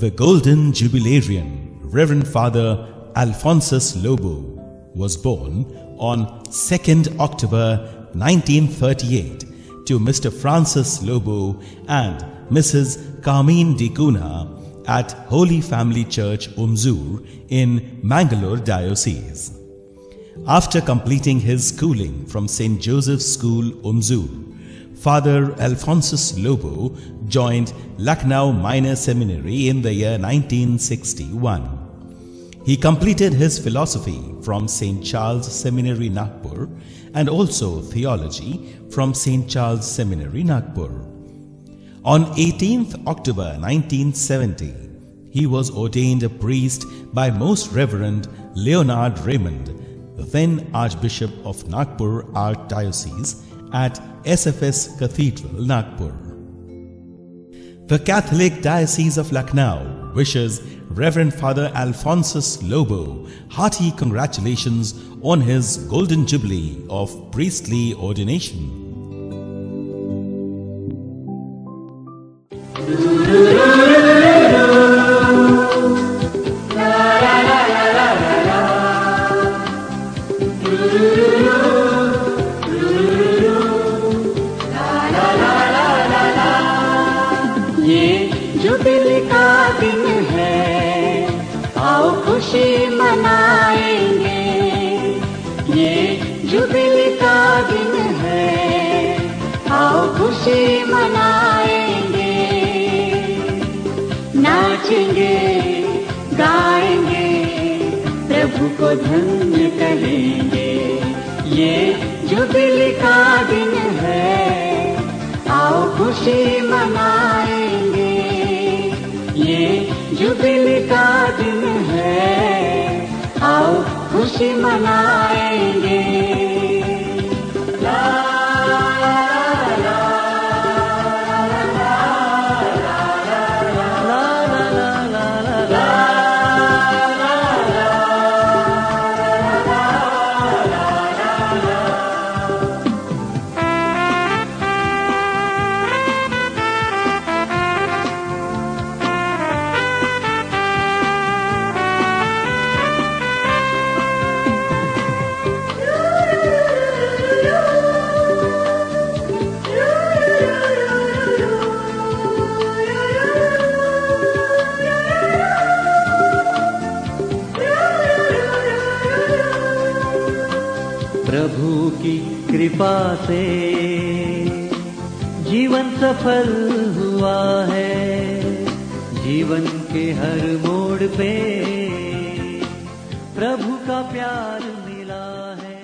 The Golden Jubilarian, Reverend Father Alphonsus Lobo, was born on 2nd October 1938 to Mr. Francis Lobo and Mrs. Carmine D'Cunha at Holy Family Church, Umzur in Mangalore Diocese. After completing his schooling from St. Joseph's School, Umzur, Father Alphonsus Lobo joined Lucknow Minor Seminary in the year 1961. He completed his philosophy from St. Charles Seminary, Nagpur and also theology from St. Charles Seminary, Nagpur. On 18th October 1970, he was ordained a priest by Most Reverend Leonard Raymond, then Archbishop of Nagpur Archdiocese at SFS Cathedral, Nagpur. The Catholic Diocese of Lucknow wishes Reverend Father Alphonsus Lobo hearty congratulations on his Golden Jubilee of priestly ordination. खुशी मनाएँगे। ये jubilee का दिन है, आओ खुशी मनाएँगे। नाचेंगे, गाएँगे, प्रभु को धन्य कहेंगे। ये जुबिली का दिन है, आओ खुशी मनाएँगे ये जुबिल का दिन है आओ खुशी मनाएँगे। प्रभु की कृपा से जीवन सफल हुआ है। जीवन के हर मोड़ पे प्रभु का प्यार मिला है।